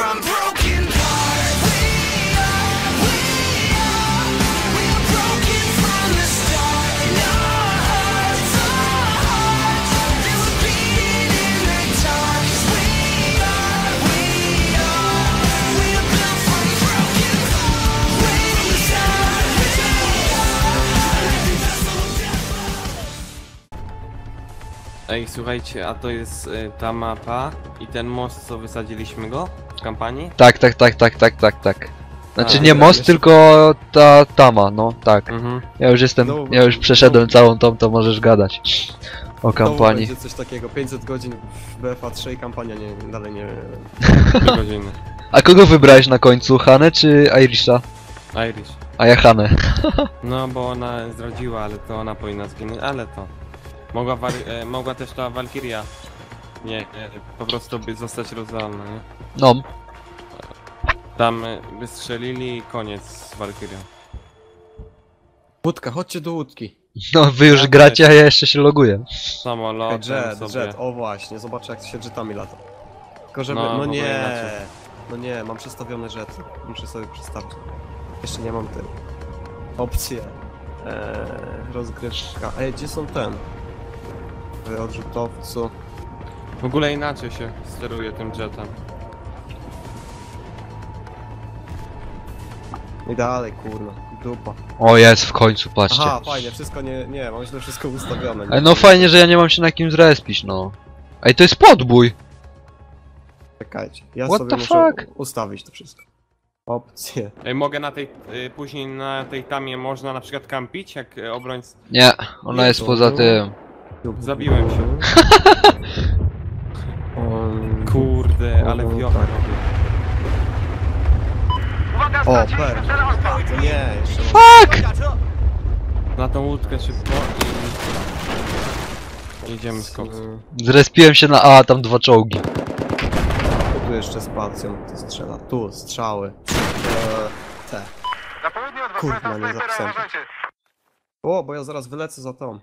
from Ej, słuchajcie, a to jest y, ta mapa i ten most, co wysadziliśmy go w kampanii? Tak, tak, tak, tak, tak, tak, tak. Znaczy A, nie dobra, most, jeszcze- tylko ta tama, no tak. Mhm. Ja już jestem, No, ja już przeszedłem całą tą, to możesz gadać. O To kampanii. będzie coś takiego, 500 godzin w BFA 3 i kampania nie, dalej nie... Godziny. A kogo wybrałeś na końcu, Hanę czy Irisha? Irish. A ja Hanę. No, bo ona zdradziła, ale to ona powinna zginąć, ale to. Mogła, wal- e, mogła też ta Valkyria. Nie, nie, po prostu by zostać rozwalona, nie? No, Tam e, wystrzelili i koniec z Valkyrią. Łódka, chodźcie do łódki. no wy już Ja gracie, a ja jeszcze się loguję. Samolotem jet, sobie. jet, o właśnie, zobaczę jak się jetami lata. Tylko żeby, No, no, w ogóle nie, inaczej. no nie, mam przestawione jety. Muszę sobie przestawić. Jeszcze nie mam tej opcje. Eee, rozgrywka. Ej, gdzie są ten? W odrzutowcu. W ogóle inaczej się steruje tym jetem. I dalej, kurna, dupa. O jest, w końcu, patrzcie. Aha, fajnie, wszystko nie, nie, mam źle wszystko ustawione. Ej, no fajnie, że ja nie mam się na kim zrespić, no. Ej, to jest podbój! Czekajcie, ja What sobie the muszę fuck? ustawić to wszystko. Opcje. Ej, mogę na tej, y, później na tej tamie można na przykład kampić, jak y, obrońc... Nie, ona jest poza tym. Zabiłem się. Kurde, ale wiocha tak. robię. o, per. To nie, jeszcze mam... Fuck! Na tą łódkę szybko i... Jedziemy z koksem. Zrespiłem się na A, tam dwa czołgi. Tu jeszcze spacją to strzela. Tu, strzały. Eee, te. Kurwa, nie zapisałem. O, bo ja zaraz wylecę za tą.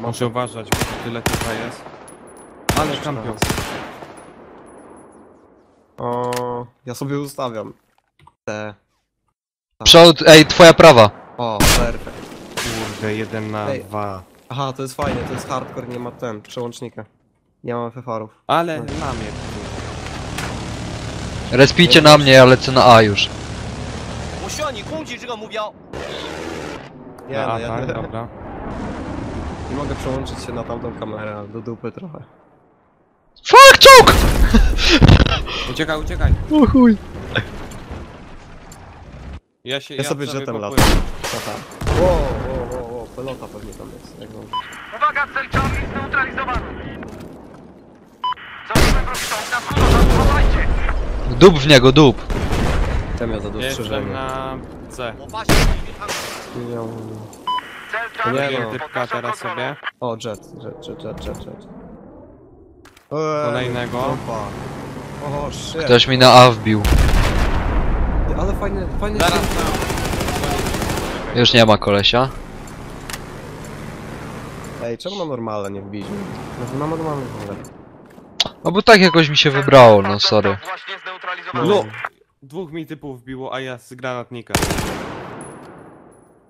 Muszę uważać, bo tyle tutaj jest. Ale kampion. O, ja sobie ustawiam. Te. Przód, ej, twoja prawa. O, perfekt. Kurde, jeden na Ej. dwa. Aha, to jest fajnie, to jest hardcore, nie ma ten, przełącznika. Nie mam FFR-ów. Ale No. na mnie. Respijcie na mnie, ja lecę na A już. 我需要你攻击这个目标。 Nie, Na no, A, ja tak, nie, dobra. Nie mogę przełączyć się na tamtą kamerę, do dupy trochę. Fuck, czołg! Uciekaj, uciekaj. O chuj. Ja się... Ja sobie jetem lasę. Aha. Wow, wow, wow, pelota pewnie tam jest. Jak mam... Uwaga, cel ciągnik zneutralizowany. Zaczynamy wrogi czołg na wschód, chowajcie! Dub w niego, dub. Tem ja za dostrzeżenie. Jestem na C. Nie. Nie no. Typka teraz sobie. O, jet, jet, jet, jet, jet, jet. Eee, Kolejnego. Dupa. O, shit. Ktoś mi na A wbił. Ale fajny, fajny Zaraz na... Już nie ma kolesia. Ej, czemu na normalne nie wbić? No na normalne w ogóle. No bo tak jakoś mi się wybrało, no sorry. Właśnie zneutralizowany. No! Dwóch mi typów wbiło, a ja z granatnika.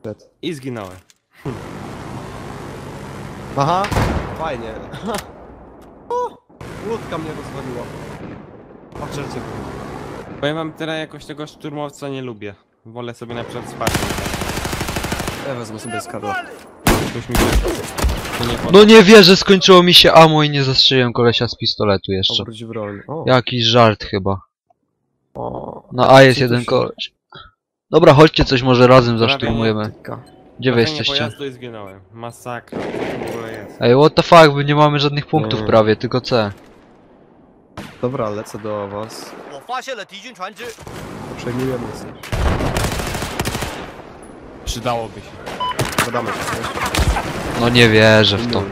Jet. I zginąłem. Aha, fajnie. O, łódka mnie rozwaliła. Patrzcie. Powiem wam, teraz jakoś tego szturmowca nie lubię. Wolę sobie na przykład spać. Ja wezmę sobie mi to nie. No nie wierzę, skończyło mi się ammo i nie zastrzeliłem kolesia z pistoletu jeszcze. Obróć broń. O, Jakiś żart chyba. o. Na A jest jeden się- koleś. Dobra, chodźcie coś może razem Prawie zaszturmujemy. Tyka. Gdzie wy Trafienie jesteście? pojazdu i zginąłem. Masakra. Co to w ogóle jest? Ej, what the fuck, my nie mamy żadnych punktów Nie. prawie, tylko C. Dobra, lecę do was. 我发现了敌军船只， Przejmujemy coś. Przydałoby się. Podamy się coś. No nie wierzę w to.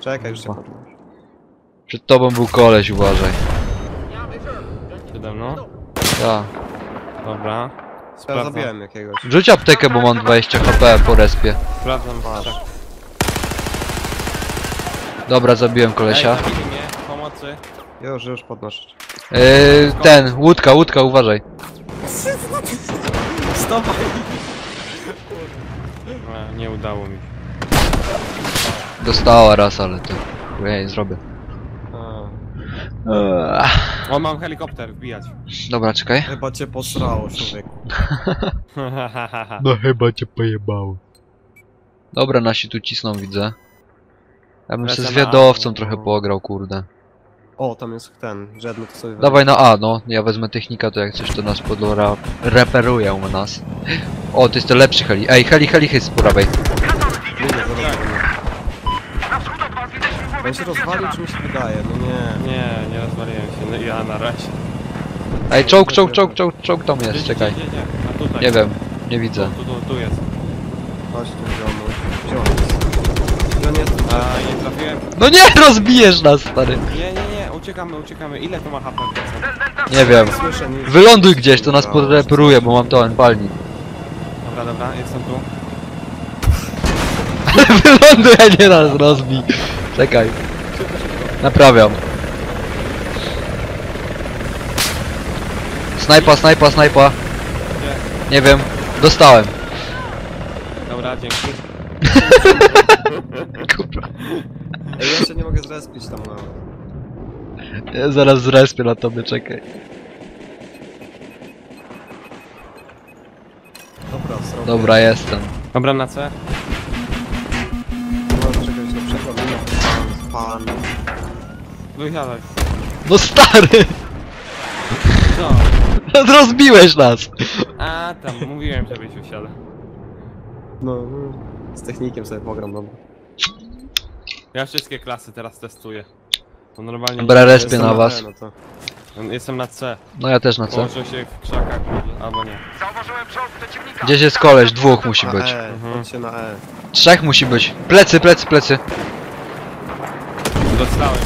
Czekaj, już się podnoszę. Przed tobą był koleś, uważaj. Przede mną? Ja. Dobra. Ja Sprawdzam. zabiłem jakiegoś. Rzuć aptekę, bo mam 20 HP po respie. Sprawdzam. Masz. Tak. Dobra, zabiłem kolesia. Ej, zabili mnie. Pomocy. Już, już podnoszę. Yy, ten, łódka, łódka, uważaj. Stopaj! Nie udało mi się. Dostała raz, ale to... Ja jej zrobię. Eee, O, mam helikopter, wbijać. Dobra, czekaj. chyba cię posrało, człowieku. No chyba cię pojebało. Dobra, nasi tu cisną, widzę. Ja bym się z Lecę na zwiadowcą A. trochę poograł, kurde. O, tam jest ten, żadny to sobie Dawaj na A, no. Ja wezmę technika, to jak coś to nas podora... reperuje u nas. O, to jest to lepszy heli. Ej, heli, heli jest z prawej. On się rozwalił, czy mi się wydaje? No nie. Nie, nie rozwaliłem się, no ja na razie. Ej, czołg, czołg, czołg, czołg, czołg tam jest, Gdzie, czekaj. Gdzie, gdzie, A tutaj. Nie wiem, nie widzę. Tu, tu, tu jest. Gdzie on jest? A, nie trafiłem. No nie, rozbijesz nas, stary. Nie, nie, nie, uciekamy, uciekamy. Ile to ma HP? Nie wiem. Słyszę. Wyląduj gdzieś, to nas podreperuje, bo mam to palnik. Dobra, dobra, jestem tu. Wyląduj, a nie nas rozbij. Czekaj. Naprawiam. Snajpa, snajpa, snajpa. Nie wiem. Dostałem. Dobra, dzięki. Kurwa. Ej, ja się nie mogę zrespić tam nawet. Ja zaraz zrespię na tobie, czekaj. Dobra, zrobię. Dobra, jestem. Dobra, na C. no. Wysiadaj. No stary! Co? Rozbiłeś nas! A, tam, mówiłem, żebyś usiadł. No, no, z technikiem sobie pogram, dobra. Ja wszystkie klasy teraz testuję. To normalnie... Dobra, respię Jestem na was. No to. Jestem na C. No ja też na co? Położę się w krzakach, może, albo nie. Zauważyłem czołg przeciwnika. Gdzieś jest koleś, dwóch musi Na być. E, Mhm. chodźcie na E. Trzech musi być. Plecy, plecy, plecy. Dostałem.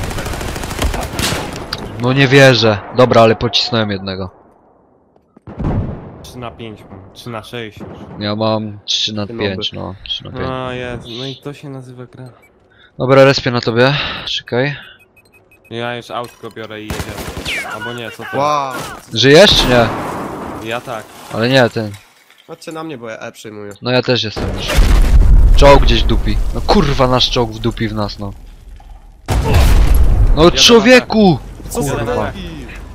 No nie wierzę. Dobra, ale pocisnąłem jednego. 3 na 5 mam. 3 na 6 już. Ja mam 3 na Ty 5, no. 3 na 5. O Jezu, no i to się nazywa gra. Dobra, respię na tobie. Czekaj. Ja już autko biorę i jedziemy. Albo nie, co to? Wow! Żyjesz czy nie? Ja tak. Ale nie, ten. Chodźcie na mnie, bo ja E przyjmuję. No ja też jestem już. Czołg gdzieś dupi. No kurwa, nasz czołg w dupi w nas, no. No człowieku! Co za Kurwa.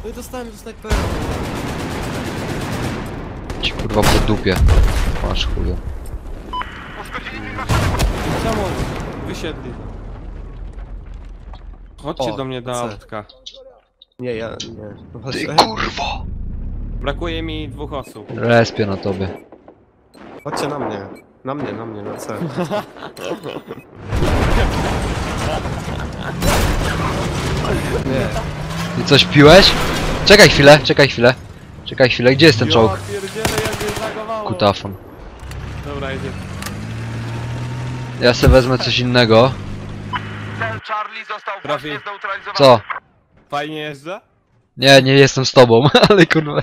No i dostałem do snajpera. Ci kurwa po dupie. Masz chuju. Czemu? Wysiedli. Chodźcie O, do mnie do C. autka. Nie, ja, nie. Ty kurwo! Brakuje mi dwóch osób. Respię na tobie. chodźcie na mnie. Na mnie, na mnie, na C. Nie. Ty coś piłeś? Czekaj chwilę, czekaj chwilę. Czekaj chwilę, gdzie jest ten czołg? Kutafon. Dobra, jedzie. Ja se wezmę coś innego. Cel Charlie został Trafi. właśnie zneutralizowany. Co? Fajnie jeżdżę? Nie, nie jestem z tobą, ale kurwa.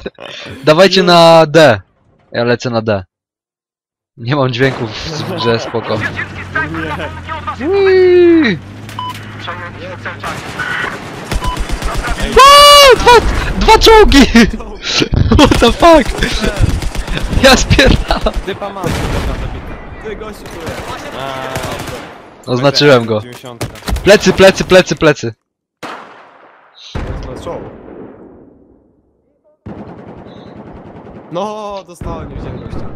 Dawajcie na D. Ja lecę na D. Nie mam dźwięków w grze, spoko. Snajper od. Uiii. Aaa, Dwa, dwa czołgi! What the fuck? Ja spierdalam. Typa mam. Dobra, zabity. Ty gościu tu jest. Oznaczyłem go. 90. Plecy, plecy, plecy, plecy. No, dostałem, nie wziąłem gościa.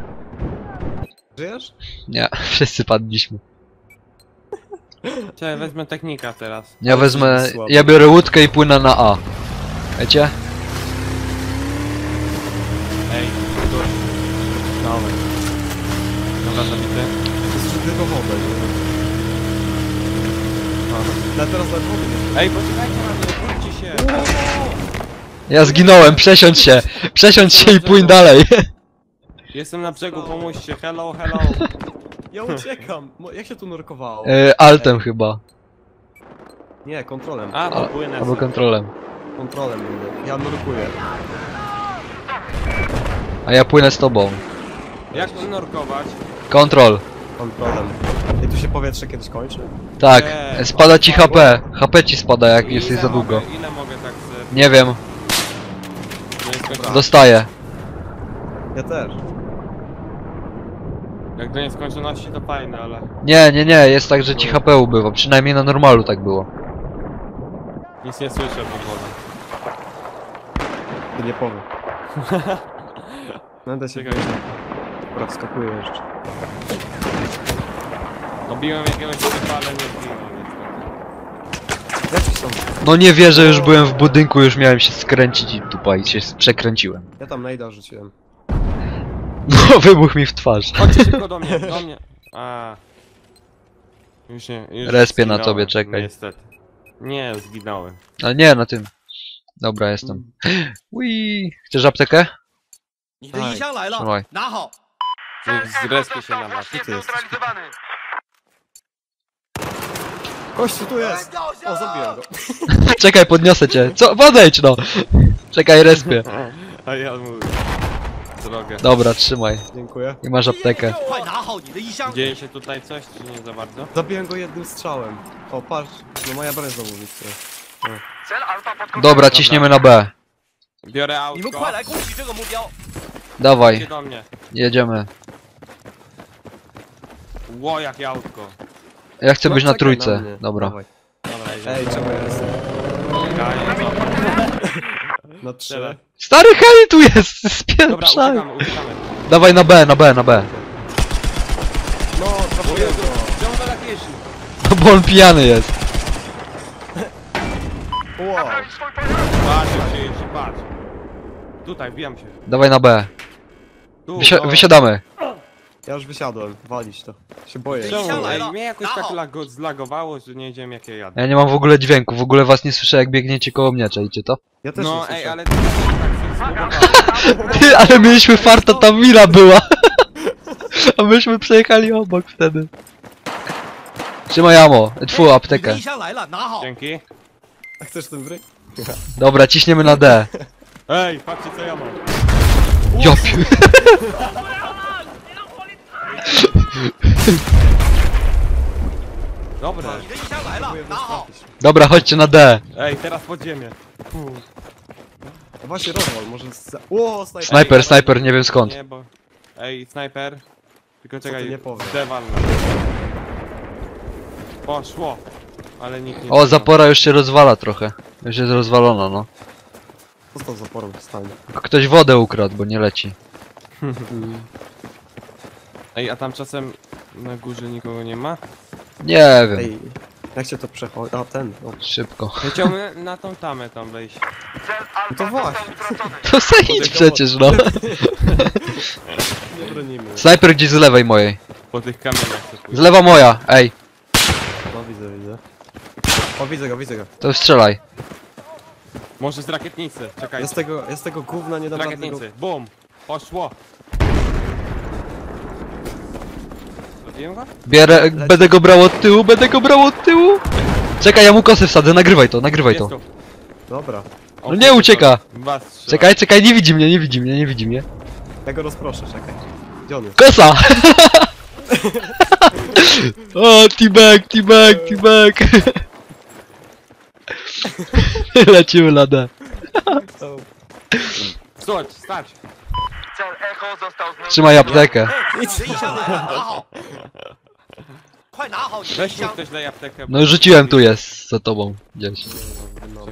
Żyjesz? Nie, wszyscy padliśmy. Cześć, wezmę technika teraz. Ja wezmę, Słabo. ja biorę łódkę i płynę na A. Wiecie? Ej, tu. Dobra. Dobra, zabity. To jest tylko wodę, nie? Ja teraz na wody nie Ej, poczekajcie na mnie, wróćcie się. Ja zginąłem, przesiądź się. Przesiądź się i płyń dalej. Jestem na brzegu, pomóżcie. Hello, hello. Ja uciekam! Mo- Jak się tu nurkowało? E, altem chyba. Nie, kontrolem. A, to płynę Albo sobie. kontrolem. Kontrolem będę. Ja nurkuję. A ja płynę z tobą. Jak nurkować? Kontrol. Kontrolem. I tu się powietrze kiedyś kończy? Tak, Nie. spada ci HP. HP ci spada jak jesteś Ile za długo. Mogę, ile mogę tak z... Nie wiem. Dostaję. Ja też. Jak do nieskończoności to fajne, ale... Nie, nie, nie, jest tak, że ci HP ubywa. Przynajmniej na normalu tak było. Nic nie słyszę w ogóle. To nie powiem. Będę się Czekaj. Dobra, wskakuję jeszcze. Obiłem jakiegoś typa, ale nie zginął niestety. Jaci są? No nie wierzę, już byłem w budynku, już miałem się skręcić i dupa i się przekręciłem. Ja tam najda rzuciłem. No, wybuch mi w twarz. Chodźcie szybko do mnie, do mnie. A. Już nie, już Respię na zginąłem, tobie, czekaj. Niestety. Nie, zginąłem. A nie, na tym. Dobra, jestem. Ui, chcesz aptekę? 你的衣箱来了 Trzymaj.，拿好。 Cel Z Echo respi się został na was. właśnie Ty jesteś. zneutralizowany. Kościół tu jest! O, zabiłem go. Czekaj, podniosę cię. Co? Podejdź no! Czekaj, respię. A ja mu... drogę. Dobra, trzymaj. Dziękuję. I masz aptekę. Dzieje się tutaj coś, czy nie za bardzo? Zabiłem go jednym strzałem. O, patrz, no moja breza mówi Dobra, ciśniemy na B. Biorę auto. Dawaj. do mnie. Jedziemy. Ło, jakie autko. Ja chcę No, być na na trójce. Dobra. Dobra. Ej, czemu ja jestem? Czekaj. Na trzy. Stary Heli tu jest! Dobra, Spieprzaj! uciekamy, uciekamy. Dawaj na B, na B, na B. No, trafiłem go. Czemu to tak jeździ? No bo on pijany jest. Wow. Patrz, jak się jeździ, patrz. Tutaj, wbijam się. Dawaj na B. Tu, Wysi no. wysiadamy. Ja już wysiadłem. Walić to. Się boję. Czemu? Siadaj, Ej, no. mnie jakoś Dacho. tak lago, zlagowało, że nie wiedziałem jakie jadę. Ja nie mam w ogóle dźwięku, w ogóle was nie słyszę jak biegniecie koło mnie, czajcie to? Ja też No nie ej, słyszę. ale to tak się zbugowało. Ty, ale mieliśmy farta, tam mira była. A myśmy przejechali obok wtedy. Trzymaj amo, tfu, 你的 aptekę. 衣箱来了，拿好。 Dzięki. A chcesz ten wry? Dobra, ciśniemy na D. Ej, patrzcie co ja mam. Ja pi- Dobra. Dobra, chodźcie na D. Ej, teraz pod ziemię. No właśnie rozwal, może... Za... O, snajper! Snajper, nie wiem skąd. Ej, snajper. Tylko czekaj, nie powiesz? dewan. Poszło. Ale nikt nie... O, zapora już się rozwala trochę. Już jest rozwalona, no. Został zaporą w stanie. Ktoś wodę ukradł, bo nie leci. Ej, a tam czasem na górze nikogo nie ma? Nie wiem. Ej, jak się to przechodzi? A, ten. No. Szybko. Chciałbym na tą tamę tam wejść. Cel Alfa to został właśnie. To zajdź przecież, no. Nie bronimy. Snajper gdzieś z lewej mojej. Po tych kamieniach chcę Z pójść. lewa moja, ej. No widzę, widzę. O, widzę go, widzę go. To strzelaj. Może z rakietnicy, czekaj. Ja z tego, ja z tego gówna nie Z dam rakietnicy, bum! Poszło! Zrobiłem go? Bierę, będę go brał od tyłu, będę go brał od tyłu. Czekaj, ja mu kosy wsadzę, nagrywaj to, nagrywaj to. Tu. Dobra. O, No nie ucieka. Was strzela. Czekaj, czekaj, nie widzi mnie, nie widzi mnie, nie widzi mnie. Ja go rozproszę, czekaj. Gdzie on jest? Kosa! o, T-bag, T-bag, T-bag. Lecimy na D. Stać, stać! Cel Echo został zneutralizowany. Trzymaj aptekę. 你的衣箱来了，拿好。快拿好你的衣 Weź mi 箱。 ktoś daj aptekę. No rzuciłem, tu jest, za tobą, gdzieś. No.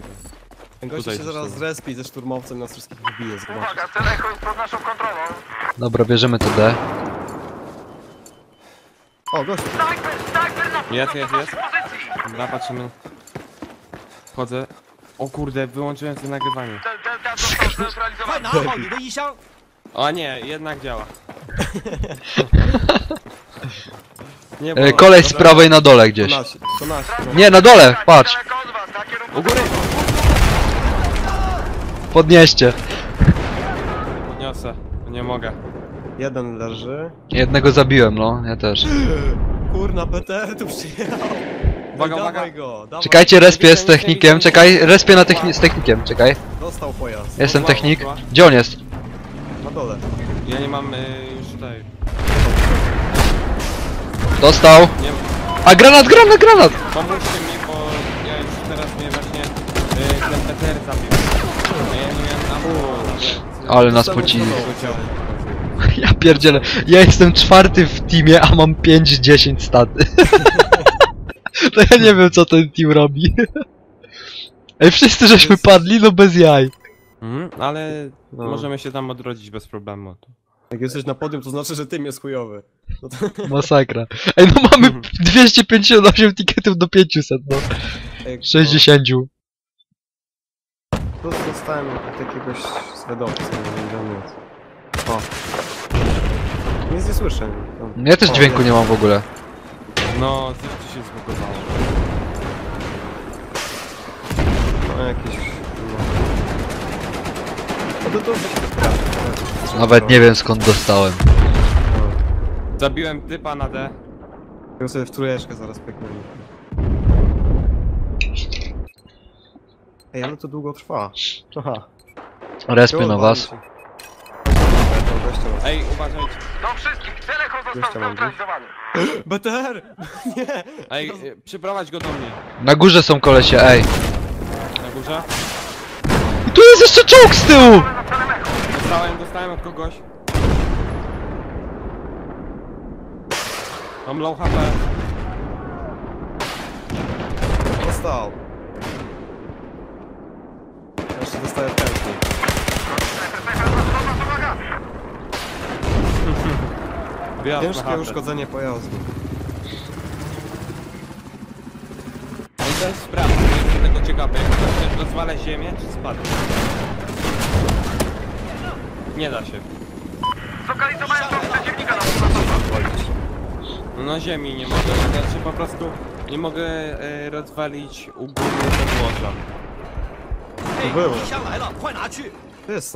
Ten gość Tutaj się też zaraz są. zrespi ze szturmowcem nas wszystkich wybije, zobacz. Uwaga, cel Echo jest pod naszą kontrolą. Dobra, bierzemy to D. O, gościu. Snajper, snajper na Jest, północ jest, do jest. waszej pozycji. Dobra, patrzymy. Wchodzę. O kurde, wyłączyłem to nagrywanie. Cel Delta został 快 zneutralizowany. 拿好你的衣箱。 o nie, jednak działa. Nie, E, koleś z prawej na dole gdzieś. To to. No. Nie, na dole, patrz. Was, na kierunku U góry! Podnieście. Podniosę. Nie mogę. Jeden leży. Jednego zabiłem, no, ja też. Kurna, BTR tu przyjechał. Uwaga, Ej, uwaga. Dawaj go, dawaj. Czekajcie, respię z technikiem, czekaj, respię na techni z technikiem, czekaj. Dostał pojazd. Jestem technik. Gdzie on jest? Dole. Ja nie mam y, już tutaj. Dostał. Nie A granat, granat, granat! Pomóżcie mi, bo ja już teraz mnie właśnie y, ten PTR zabił. Ja nie miałem ammo nawet. Ale nas pocili. Ja pierdzielę, ja jestem czwarty w teamie, a mam 5-10 staty. To ja nie wiem co ten team robi. Ej, wszyscy żeśmy padli, no bez jaj. Mhm, ale No. możemy się tam odrodzić bez problemu. Jak jesteś na podium, to znaczy, że tym jest chujowy. No to, Masakra. Ej, no mamy 258 tiketów do 500, no. ej, 60. No, to dostałem od jakiegoś zwiadowcy, nie wiem gdzie on jest. O. Nic nie słyszę. No. Ja też O, dźwięku nie mam w ogóle. No, coś tu się zbugowało. No jakieś... To to weź Nawet nie wiem skąd dostałem. Zabiłem typa na D. Ja sobie w trójeczkę zaraz pyknę. Ej, ale to długo trwa. Aha. Respię na was. Ej, uważajcie. Do wszystkich, Echo został mam zneutralizowany. BTR! Nie! Ej, e, przyprowadź go do mnie. Na górze są kolesie, ej. Na górze. I tu jest jeszcze czołg z tyłu! Dostałem, dostałem od kogoś. Mam low HP. Dostał. Jeszcze dostaję pętli. Wyjazd na Ciężkie HP. uszkodzenie pojazdu. No i to jest sprawa, jestem tego ciekawy. Jak ktoś rozwala ziemię, czy spadnie? Nie da się. Zlokalizowałem drogę przeciwnika na No na ziemi nie mogę, znaczy po prostu nie mogę e, rozwalić u góry podłoża. To było. To jest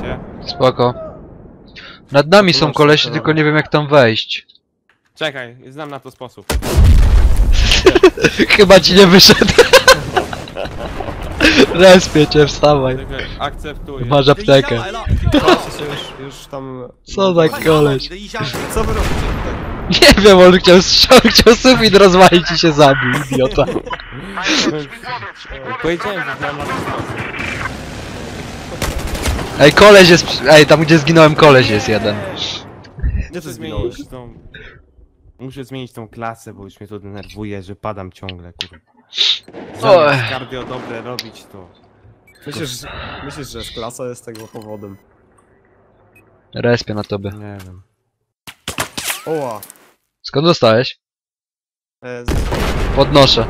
się. Spoko. Nad nami są kolesie, tylko nie wiem jak tam wejść. Czekaj, znam na to sposób. Chyba ci nie wyszedł. Respię cię, wstawaj. Tak Czekaj, akceptuję. Masz aptekę. No, już, już tam... Co za koleś? Co wy robicie tutaj? Nie wiem, on chciał, chciał sufit rozwalić i się zabił, idiota. E, Ej, koleś jest... Ej, tam gdzie zginąłem koleś jest jeden. Muszę zmienić tą... Muszę zmienić tą klasę, bo już mnie to denerwuje, że padam ciągle, kurwa. Zamiast cardio dobre robić to... Myślisz, myślisz, że klasa jest tego powodem? Respię na tobie. Nie wiem. Oła! Skąd dostałeś? E, z... Podnoszę.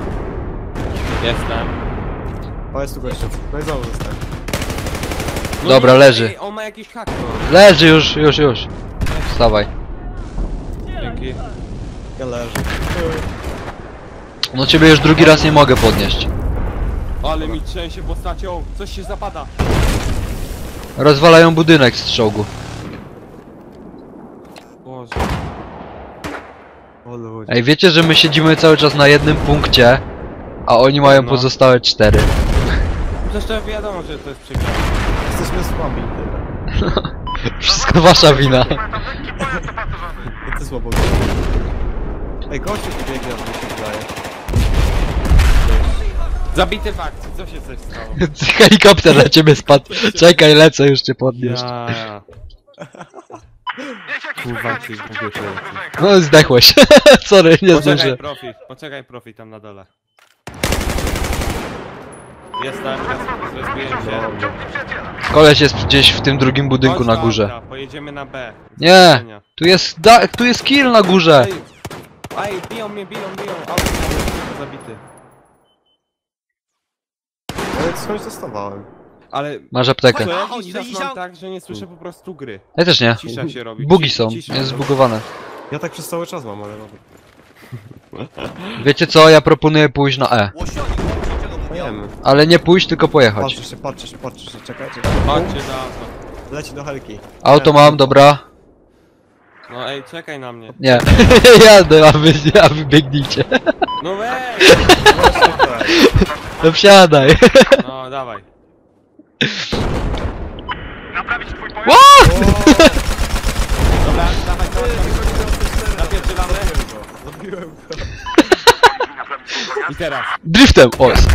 Jestem. O, jest tu gościu. No i znowu dostałem. No Dobra, nie, leży. Ej, on ma jakiś hak. Leży już, już, już. Wstawaj. Dzięki. Ja leżę. No ciebie już drugi raz nie mogę podnieść. Ale mi trzęsie postacią. Coś się zapada. Rozwalają budynek z czołgu. Boże. O ludzie. Ej, wiecie, że my siedzimy cały czas na jednym punkcie, a oni mają No. pozostałe cztery. Zresztą wiadomo, że to jest przegrane. Jesteśmy słabi. tyle. Wszystko wasza wina. Ty słabo Ej, gościu tu biegnie, jak mi się wydaje. Zabity w akcji, co się coś stało? Helikopter na ciebie spadł. Czekaj, lecę już cię podnieść. Ja, Kurwa, No zdechłeś. Sorry, nie Poczekaj zdążę. profi, poczekaj profi tam na dole. Jestem, zrespiłem się. Koleś jest gdzieś w tym drugim budynku Chodź na do górze. auta, Pojedziemy na B. Nie. Tu jest da tu jest kill na górze. Ej, ej, biją mnie, biją, biją. Auto zabity to skądś dostawałem. Ale Masz aptekę. co jakiś czas tak, że nie słyszę po prostu gry. Ja też nie. Cisza się robi. Bugi są, cisza jest robi. zbugowane. Ja tak przez cały czas mam, ale dobra. No- Wiecie co, ja proponuję pójść na E. Ale nie pójść, tylko pojechać. Patrzę się, patrzę się, się, czekajcie. Patrzcie na to. Leci do helki. Auto e. mam, dobra. No ej, czekaj na mnie. Nie, jadę, a wy, a wy biegnijcie. No wej! Właśnie. No, no wsiadaj. No dawaj. Naprawić twój pojazd. Dobra, dawaj, dawaj. Napierdzielamy. Zabiłem go. naprawić pojazd? I teraz. Driftem! O! jest.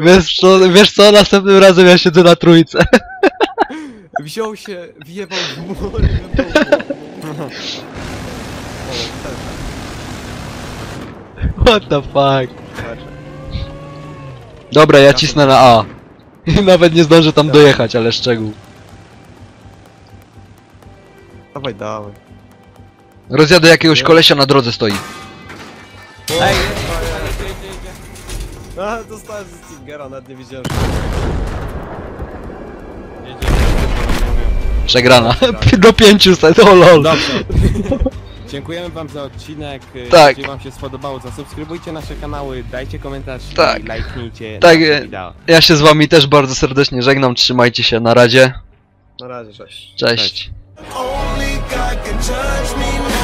Wiesz co, wiesz co, następnym razem ja siedzę na trójce. Wziął się, wjebał w mur i wybuchł. What the fuck? Dobra, ja cisnę na A. Nawet nie zdążę tam dojechać, ale szczegół. Dawaj, dawaj. Rozjadę jakiegoś kolesia na drodze stoi. Ej, A, dostałem ze Stingera, nawet nie widziałem, że... Jedziemy. Przegrana. Do 500, o lol. Dobrze. Dziękujemy wam za odcinek. Tak. Jeśli wam się spodobało, zasubskrybujcie nasze kanały, dajcie komentarz Tak. i lajknijcie Tak, nasze e, wideo. Ja się z wami też bardzo serdecznie żegnam, trzymajcie się, na razie. Na razie, cześć. Cześć. Only God can judge me now.